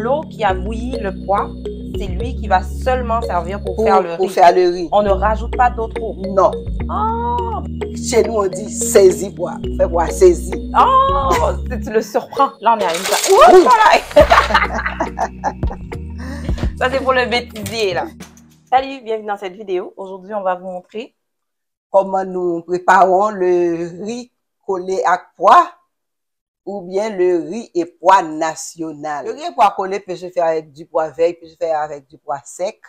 l'eau qui a bouilli le pois, c'est lui qui va seulement servir pour, pour, faire le pour riz. faire le riz. On ne rajoute pas d'autre eau. Non. Oh, Chez nous, on dit saisi pois. Fait pois saisi. oh, tu le surprends. Là, on est à une place. Ouh, voilà. Ça, c'est pour le bêtisier, là. Salut, bienvenue dans cette vidéo. Aujourd'hui, on va vous montrer Comment nous préparons le riz collé à pois ou bien le riz et pois national. Le riz et pois collé peut se faire avec du pois vert, peut se faire avec du pois sec,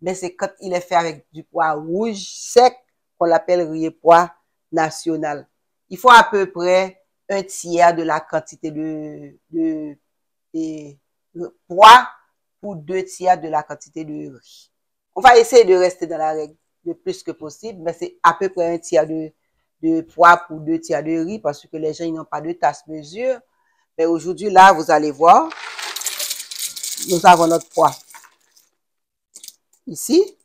mais c'est quand il est fait avec du pois rouge sec qu'on l'appelle riz et pois national. Il faut à peu près un tiers de la quantité de, de, pois pour deux tiers de la quantité de riz. On va essayer de rester dans la règle le plus que possible, mais c'est à peu près un tiers de, de pois pour deux tiers de riz parce que les gens ils n'ont pas de tasse-mesure. Mais aujourd'hui, là, vous allez voir, nous avons notre pois. Ici,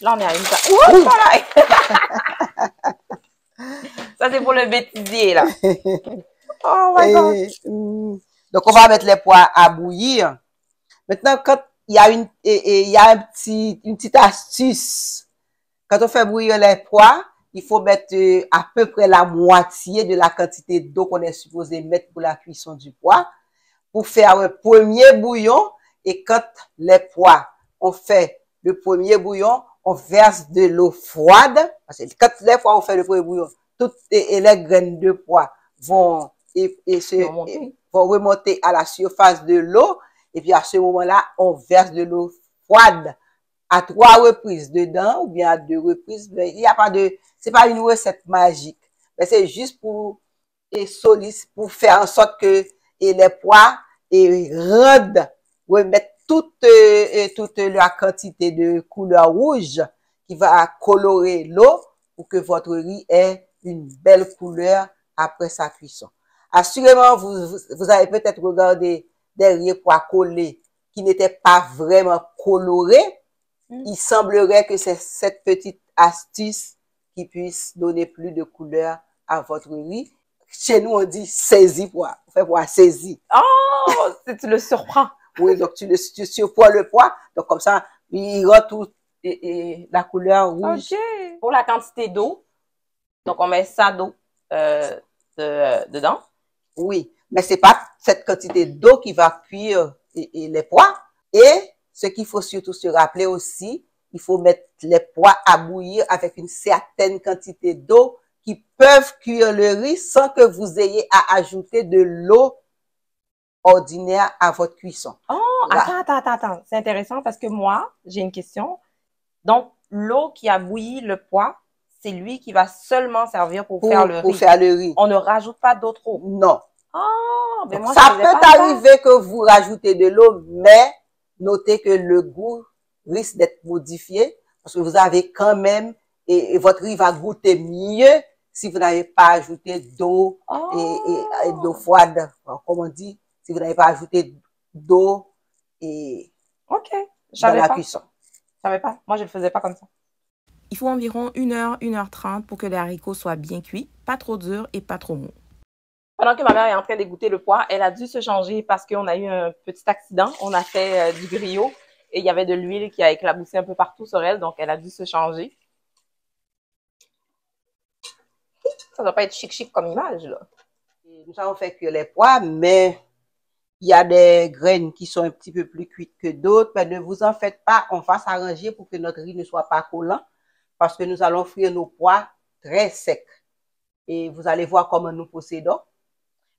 Là, on est à une. Ouh, voilà. Ça, c'est pour le bêtisier, là. Oh my God. Et, hum, donc, on va mettre les pois à bouillir. Maintenant, quand il y a une, il y a un petit, une petite astuce. Quand on fait bouillir les pois, il faut mettre euh, à peu près la moitié de la quantité d'eau qu'on est supposé mettre pour la cuisson du pois pour faire un premier bouillon. Et quand les pois, on fait le premier bouillon, on verse de l'eau froide. Parce que quand les fois on fait le premier bouillon, toutes les graines de pois vont, et, et se, vont remonter à la surface de l'eau. Et puis à ce moment-là, on verse de l'eau froide à trois reprises dedans ou bien à deux reprises. Mais il n'y a pas de, c'est pas une recette magique. Mais c'est juste pour, et solide, pour faire en sorte que et les pois et rendent, remettre toute, euh, euh, toute la quantité de couleur rouge qui va colorer l'eau pour que votre riz ait une belle couleur après sa cuisson. Assurément, vous, vous avez peut-être regardé des riz pois collés qui n'étaient pas vraiment colorés. Mm. Il semblerait que c'est cette petite astuce qui puisse donner plus de couleur à votre riz. Chez nous, on dit saisi pois. On fait pois saisi. Oh, tu le surprends. Oui, donc tu le tu surpoids le pois. Donc comme ça, il rend tout et, et la couleur rouge. Pour la quantité d'eau, donc on met ça d'eau euh, de- dedans. Oui, mais c'est pas cette quantité d'eau qui va cuire et les pois. Et ce qu'il faut surtout se rappeler aussi, il faut mettre les pois à bouillir avec une certaine quantité d'eau qui peuvent cuire le riz sans que vous ayez à ajouter de l'eau ordinaire à votre cuisson. Oh, Là. attends, attends, attends, attends. C'est intéressant parce que moi, j'ai une question. Donc, l'eau qui a bouilli le pois, c'est lui qui va seulement servir pour, Pour, faire le pour riz. faire le riz. On ne rajoute pas d'autre eau. Non. Oh, mais moi, ça peut pas ça. arriver que vous rajoutez de l'eau, mais notez que le goût risque d'être modifié parce que vous avez quand même, et, et votre riz va goûter mieux si vous n'avez pas ajouté d'eau Oh. et, et- et d'eau froide, Alors, comme on dit, si vous n'avez pas ajouté d'eau et OK. Dans la pas. cuisson. Je savais pas. Moi, je le faisais pas comme ça. Il faut environ 1 heure, 1 heure 30 pour que les haricots soient bien cuits, pas trop durs et pas trop mous. Pendant que ma mère est en train d'égoutter le pois, elle a dû se changer parce qu'on a eu un petit accident. On a fait euh, du griot et il y avait de l'huile qui a éclaboussé un peu partout sur elle, donc elle a dû se changer. Ça doit pas être chic chic comme image, là. Nous avons fait cuire les pois, mais il y a des graines qui sont un petit peu plus cuites que d'autres. Mais ne vous en faites pas, on va s'arranger pour que notre riz ne soit pas collant parce que nous allons frire nos pois très secs. Et vous allez voir comment nous possédons.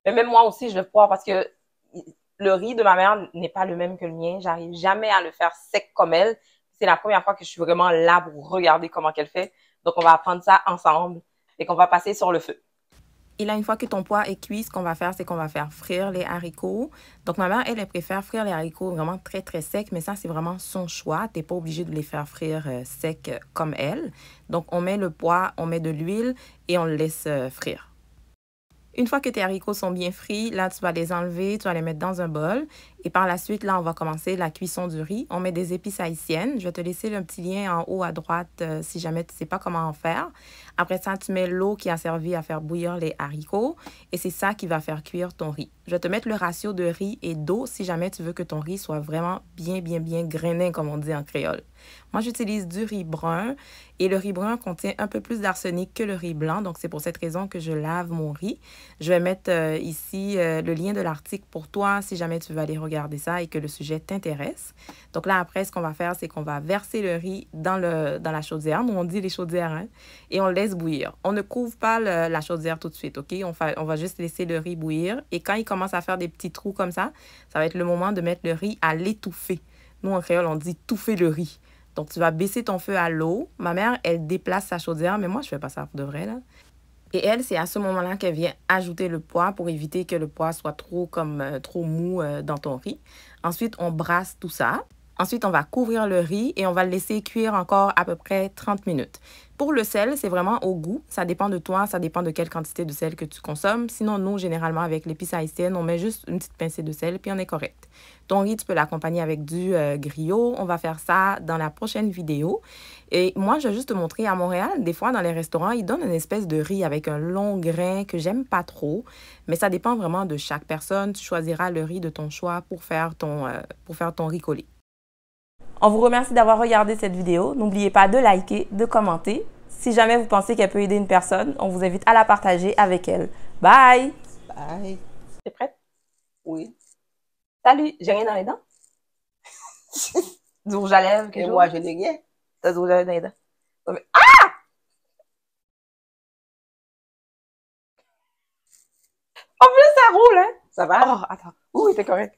Mais même moi aussi, je le poire parce que le riz de ma mère n'est pas le même que le mien. J'arrive jamais à le faire sec comme elle. C'est la première fois que je suis vraiment là pour regarder comment qu'elle fait. Donc, on va apprendre ça ensemble et qu'on va passer sur le feu. Et là, une fois que ton pois est cuit, ce qu'on va faire, c'est qu'on va faire frire les haricots. Donc, ma mère, elle, préfère frire les haricots vraiment très, très secs, mais ça, c'est vraiment son choix. Tu n'es pas obligé de les faire frire euh, secs comme elle. Donc, on met le pois, on met de l'huile et on le laisse euh, frire. Une fois que tes haricots sont bien frits, là, tu vas les enlever, tu vas les mettre dans un bol. Et par la suite, là, on va commencer la cuisson du riz. On met des épices haïtiennes. Je vais te laisser le petit lien en haut à droite euh, si jamais tu ne sais pas comment en faire. Après ça, tu mets l'eau qui a servi à faire bouillir les haricots. Et c'est ça qui va faire cuire ton riz. Je vais te mettre le ratio de riz et d'eau si jamais tu veux que ton riz soit vraiment bien, bien, bien grainé, comme on dit en créole. Moi, j'utilise du riz brun et le riz brun contient un peu plus d'arsenic que le riz blanc. Donc, c'est pour cette raison que je lave mon riz. Je vais mettre euh, ici euh, le lien de l'article pour toi si jamais tu veux aller regarder ça et que le sujet t'intéresse. Donc là, après, ce qu'on va faire, c'est qu'on va verser le riz dans, le, dans la chaudière. Nous, on dit les chaudières, hein, et on laisse bouillir. On ne couvre pas la chaudière tout de suite, OK? On, on va juste laisser le riz bouillir. Et quand il commence à faire des petits trous comme ça, ça va être le moment de mettre le riz à l'étouffer. Nous, en créole, on dit touffer le riz. Donc, tu vas baisser ton feu à l'eau. Ma mère, elle déplace sa chaudière, mais moi, je fais pas ça pour de vrai, là. Et elle, c'est à ce moment-là qu'elle vient ajouter le poids pour éviter que le poids soit trop comme euh, trop mou euh, dans ton riz. Ensuite, on brasse tout ça. Ensuite, on va couvrir le riz et on va le laisser cuire encore à peu près 30 minutes. Pour le sel, c'est vraiment au goût. Ça dépend de toi, ça dépend de quelle quantité de sel que tu consommes. Sinon, nous, généralement, avec l'épice haïtienne, on met juste une petite pincée de sel, puis on est correct. Ton riz, tu peux l'accompagner avec du euh, griot. On va faire ça dans la prochaine vidéo. Et moi, je vais juste te montrer à Montréal, des fois, dans les restaurants, ils donnent une espèce de riz avec un long grain que j'aime pas trop. Mais ça dépend vraiment de chaque personne. Tu choisiras le riz de ton choix pour faire ton, euh, pour faire ton riz collé. On vous remercie d'avoir regardé cette vidéo. N'oubliez pas de liker, de commenter. Si jamais vous pensez qu'elle peut aider une personne, on vous invite à la partager avec elle. Bye! Bye. T'es prête? Oui. Salut! J'ai rien dans les dents? du rouge à lèvres, Et quelque moi, chose? je n'ai rien. T'as du rouge à lèvres dans les dents? Mais- Ah! En plus, ça roule, hein? Ça va? Oh, attends. Oui, t'es correct.